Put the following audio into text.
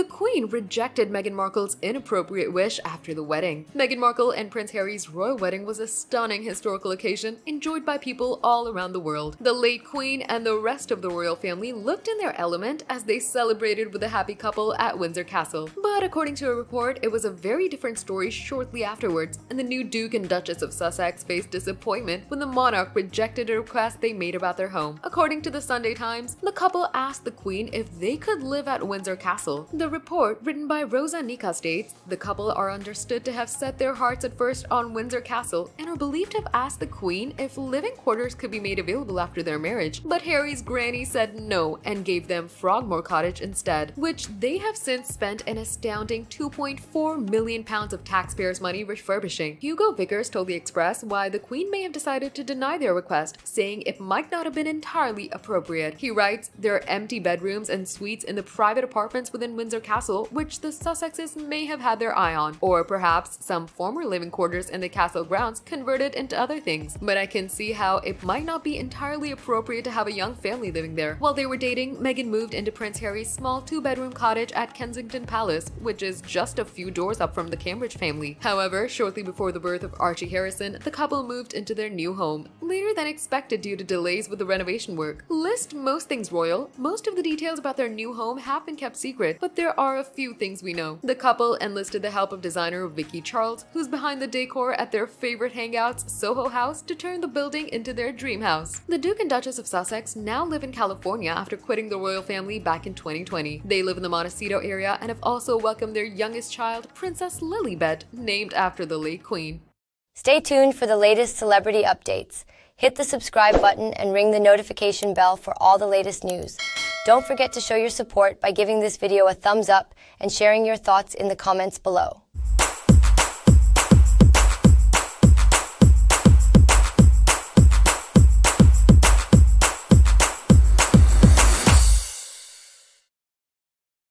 The Queen rejected Meghan Markle's inappropriate wish after the wedding. Meghan Markle and Prince Harry's royal wedding was a stunning historical occasion enjoyed by people all around the world. The late Queen and the rest of the royal family looked in their element as they celebrated with the happy couple at Windsor Castle. But according to a report, it was a very different story shortly afterwards, and the new Duke and Duchess of Sussex faced disappointment when the monarch rejected a request they made about their home. According to the Sunday Times, the couple asked the Queen if they could live at Windsor Castle. The report, written by Roya Nikkhah, states the couple are understood to have set their hearts at first on Windsor Castle and are believed to have asked the Queen if living quarters could be made available after their marriage. But Harry's granny said no and gave them Frogmore Cottage instead, which they have since spent an astounding 2.4 million pounds of taxpayers' money refurbishing. Hugo Vickers told The Express why the Queen may have decided to deny their request, saying it might not have been entirely appropriate. He writes, There are empty bedrooms and suites in the private apartments within Windsor Windsor Castle, which the Sussexes may have had their eye on, or perhaps some former living quarters in the castle grounds converted into other things. But I can see how it might not be entirely appropriate to have a young family living there. While they were dating, Meghan moved into Prince Harry's small two-bedroom cottage at Kensington Palace, which is just a few doors up from the Cambridge family. However, shortly before the birth of Archie Harrison, the couple moved into their new home, later than expected due to delays with the renovation work. List most things royal, most of the details about their new home have been kept secret, but there are a few things we know. The couple enlisted the help of designer Vicky Charles, who's behind the decor at their favorite hangouts, Soho House, to turn the building into their dream house. The Duke and Duchess of Sussex now live in California after quitting the royal family back in 2020. They live in the Montecito area and have also welcomed their youngest child, Princess Lilibet, named after the late queen. Stay tuned for the latest celebrity updates. Hit the subscribe button and ring the notification bell for all the latest news. Don't forget to show your support by giving this video a thumbs up and sharing your thoughts in the comments below.